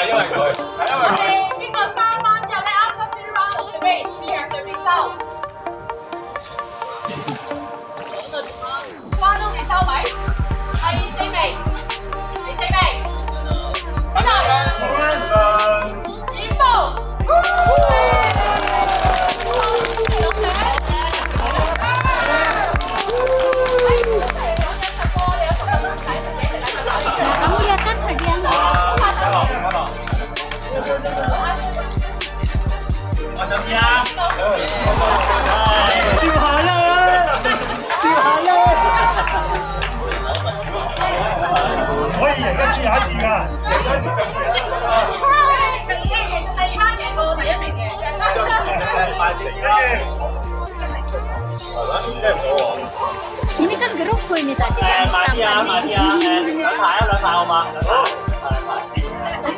还要一口还要我諗住啊，跳下啦！跳下啦！可以人家跳下字㗎！你唔可以食咁多嘢！你唔可以食咁多嘢！你唔可以食咁多嘢！你唔！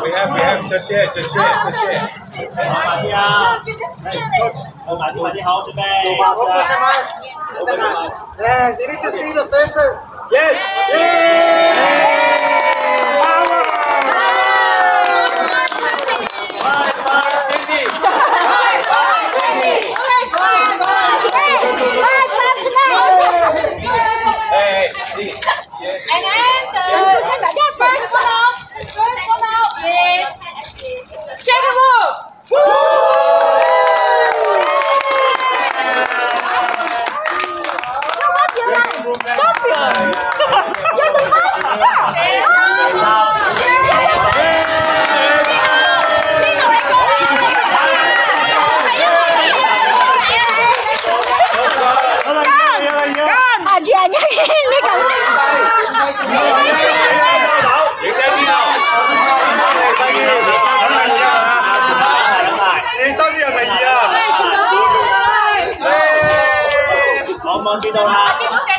We have, we have, just share, just share, just share. 慢啲啊！好，慢啲，慢啲，好，准备。 Yes, you need to see the faces. Yes. Hey, 知道啦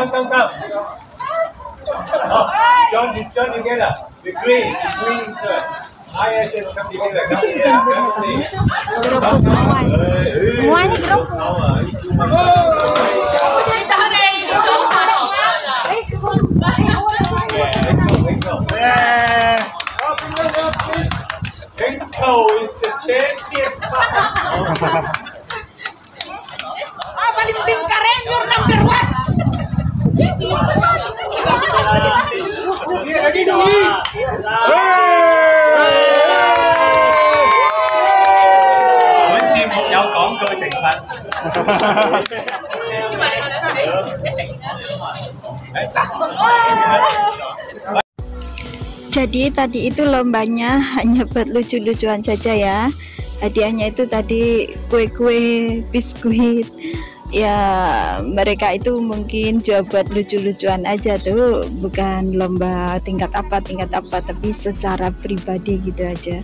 come, come, come. Oh, join, join together. The green, the green shirt. ISS come together. Come together. Come. Geroko semua ini. Semua Jadi tadi itu lombanya hanya buat lucu-lucuan saja ya. Hadiahnya itu tadi kue-kue, biskuit. Ya mereka itu mungkin jual buat lucu-lucuan aja tuh, bukan lomba tingkat apa tingkat apa, tapi secara pribadi gitu aja.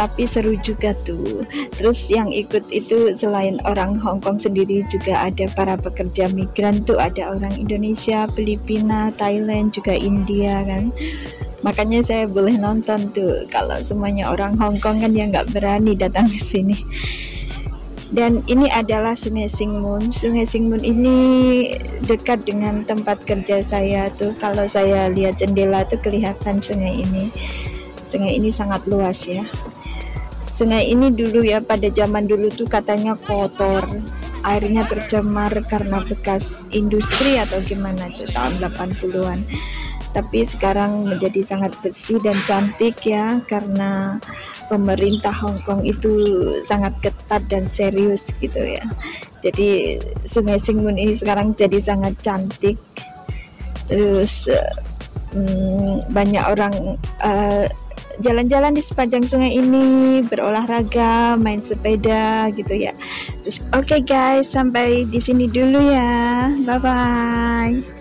Tapi seru juga tuh. Terus yang ikut itu selain orang Hong Kong sendiri juga ada para pekerja migran tuh, ada orang Indonesia, Filipina, Thailand, juga India kan. Makanya saya boleh nonton tuh. Kalau semuanya orang Hong Kong kan yang nggak berani datang ke sini. Dan ini adalah Sungai Singmun Sungai Singmun ini dekat dengan tempat kerja saya tuh. Kalau saya lihat jendela tuh kelihatan sungai ini. Sungai ini sangat luas ya sungai ini dulu ya pada zaman dulu tuh katanya kotor. Airnya tercemar karena bekas industri atau gimana tuh tahun 80-an tapi sekarang menjadi sangat bersih dan cantik ya karena pemerintah Hong Kong itu sangat ketat dan serius gitu ya. Jadi Sungai Singmun ini sekarang jadi sangat cantik. Terus eh, hmm, banyak orang uh, jalan-jalan di sepanjang sungai ini berolahraga main sepeda gitu ya. Oke okay guys sampai di sini dulu ya. Bye bye